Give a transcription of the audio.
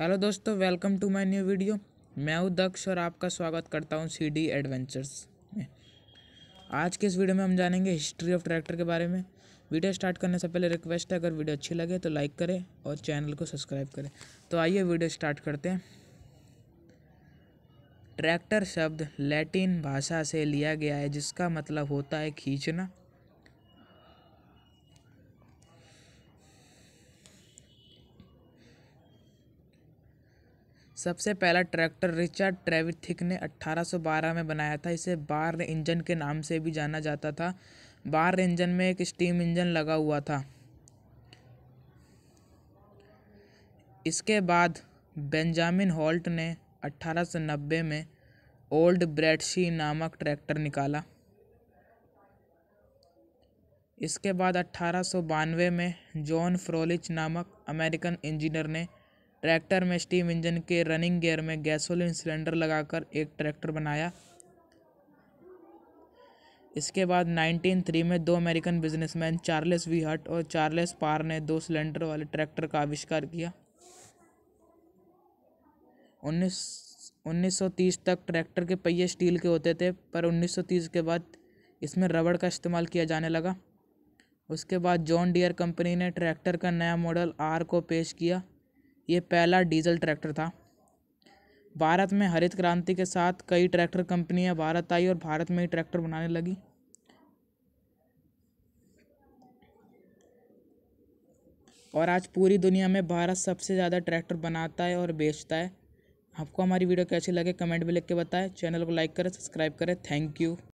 Hello दोस्तों, welcome to my new video. मैं हूँ दक्ष और आपका स्वागत करता हूँ सी डी एडवेंचर्स में। आज के इस वीडियो में हम जानेंगे हिस्ट्री ऑफ़ ट्रैक्टर के बारे में। वीडियो स्टार्ट करने से पहले रिक्वेस्ट है, अगर वीडियो अच्छी लगे तो लाइक करें और चैनल को सब्सक्राइब करें। तो आइए वीडियो स्टार्ट करते हैं। ट्रैक्टर शब्द लैटिन भाषा से लिया गया है, जिसका मतलब होता है खींचना। सबसे पहला ट्रैक्टर रिचर्ड ट्रेविथिक ने 1812 में बनाया था। इसे बार इंजन के नाम से भी जाना जाता था। बार इंजन में एक स्टीम इंजन लगा हुआ था। इसके बाद बेंजामिन हॉल्ट ने 1890 में ओल्ड ब्रेडशी नामक ट्रैक्टर निकाला। इसके बाद अट्ठारह में जॉन फ्रोलिच नामक अमेरिकन इंजीनियर ने ट्रैक्टर में स्टीम इंजन के रनिंग गियर में गैसोलीन सिलेंडर लगाकर एक ट्रैक्टर बनाया। इसके बाद 1903 में दो अमेरिकन बिजनेसमैन चार्लेस वी हट और चार्लेस पार ने दो सिलेंडर वाले ट्रैक्टर का आविष्कार किया। 19 1930 तक ट्रैक्टर के पहिए स्टील के होते थे, पर 1930 के बाद इसमें रबड़ का इस्तेमाल किया जाने लगा। उसके बाद जॉन डियर कंपनी ने ट्रैक्टर का नया मॉडल आर को पेश किया। ये पहला डीजल ट्रैक्टर था। भारत में हरित क्रांति के साथ कई ट्रैक्टर कंपनियाँ भारत आई और भारत में ही ट्रैक्टर बनाने लगी। और आज पूरी दुनिया में भारत सबसे ज़्यादा ट्रैक्टर बनाता है और बेचता है। आपको हमारी वीडियो कैसी लगे कमेंट में लिख के बताएँ। चैनल को लाइक करें, सब्सक्राइब करें। Thank you.